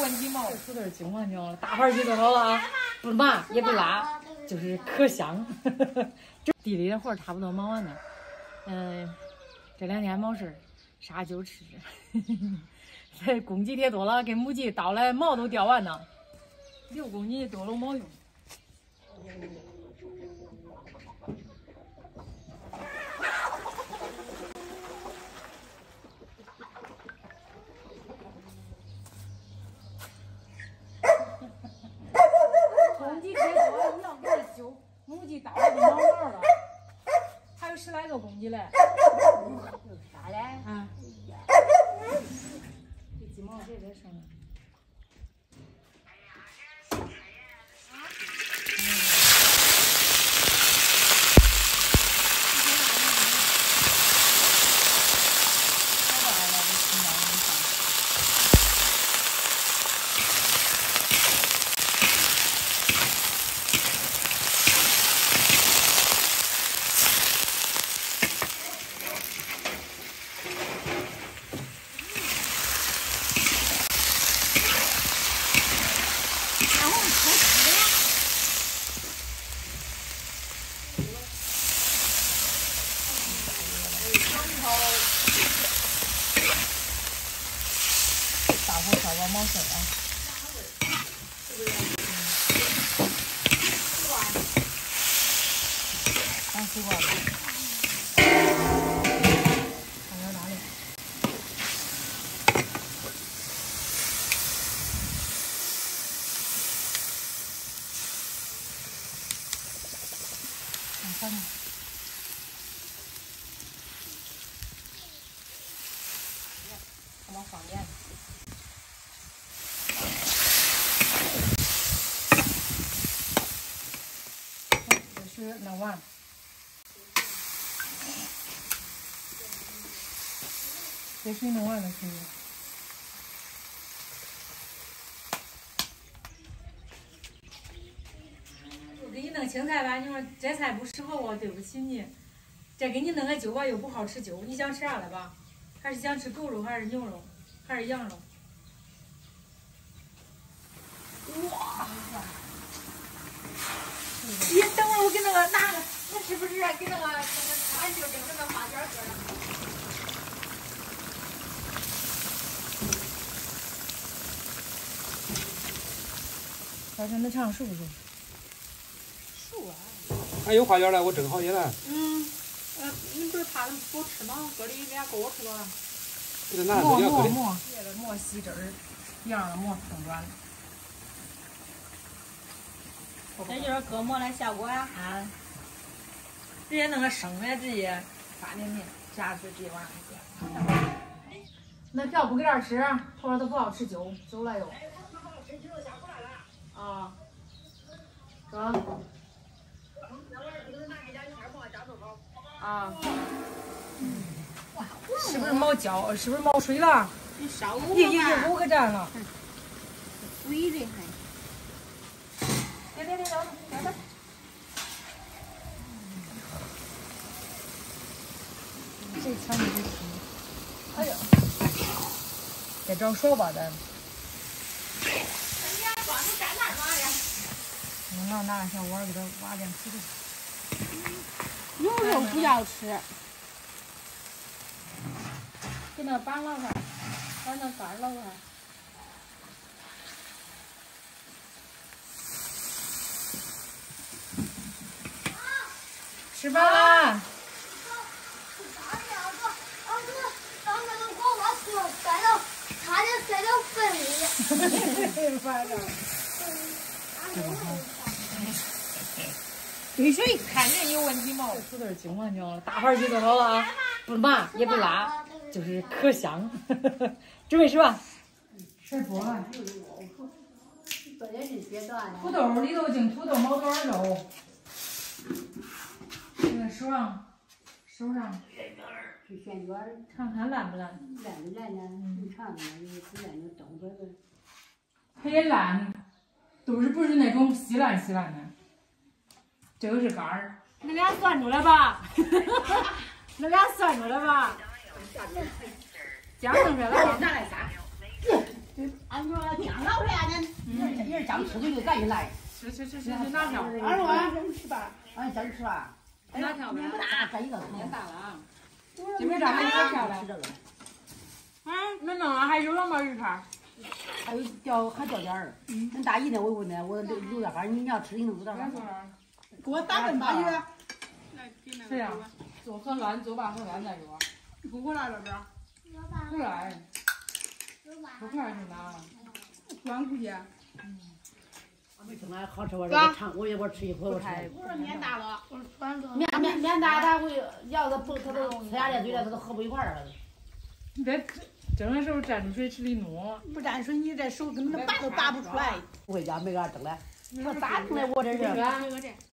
问题吗？土豆金黄椒，大盘鸡做好了啊，不麻也不辣，就是可香。这地里的活差不多忙完了，嗯，这两天没事啥就吃。这公鸡贴多了，给母鸡倒来毛都掉完了，六公斤多了没用。公鸡贴多，你要给它修，母鸡打了个毛毛了，还有十来个公鸡嘞。有啥嘞？啊。这鸡毛谁在上面？大火烧个毛线啊！当西瓜吧。放点大的。放饭呢。他妈放盐。弄完。这水弄完了可以。我给你弄青菜吧，你说这菜不适合我，对不起你。再给你弄个酒吧，又不好吃酒。你想吃啥了吧？还是想吃狗肉，还是牛肉，还是羊肉？哇！给那个拿个，那是不是给那个那个俺就整个那花卷搁上？小陈，那肠熟不熟？熟啊。还有花卷嘞，我蒸好些了。嗯，呃，你不是怕不吃吗？搁里俩够我吃多了。给他拿磨走点，磨磨，叶子磨细汁儿，样的磨葱软。这就是割馍的效果呀！啊，直接弄个生的，直接发点面，加水直接往上搁。那票不给这儿吃，后来都不好吃酒，走了又。啊。走。啊。是不是冒胶？是不是冒水了？你烧五咦咦咦，五个站了。水的很。别别别，等等等。这抢你的皮。哎呦，该找手吧咱。你俩光是站那儿嘛的？我拿拿个小碗给它挖点土豆。牛肉不要吃。给那板捞开，把那杆捞开。吃饭啦！差点摔到粪里。饭了。兑水看人有问题吗？土豆金黄椒，大盘鸡做好了啊，不麻也不辣，就是可香。准备吃吧。吃多了。这也是阶段土豆里头净土豆，没多少肉。这个手上，手上就选角儿，尝看烂不烂？烂不烂呢？你尝尝，你不烂就冻着呗。它也烂，都是不是那种稀烂稀烂的。这个是杆儿。那俩算住 了吧？那俩算住了吧？姜弄出来了吧？俺说姜老别人想吃就就赶紧来。吃吃吃吃吃哪条？二十万真吃吧。俺想吃吧。哪条呗？不大，这一个年大了啊！这边长得可漂亮嗯，那弄了还有了吗？鱼串？还有掉还掉点儿。恁大姨呢？我问呢，我留留点，反正你要吃，你能留点儿。给我打份吧鱼。是呀，做河南，做把荷兰再说。不过来了边，不来，不快是哪？光顾去。没听俺好吃，我这个尝，我一会儿吃一口，我吃。我说年大了。面面面大，他会要是不，他都呲牙咧嘴的，他都合不一块儿了。你这蒸的时候沾着水吃的浓。不沾水，你这手根本拔都拔不出来。不会家没给俺蒸了，我咋蒸的？我这是。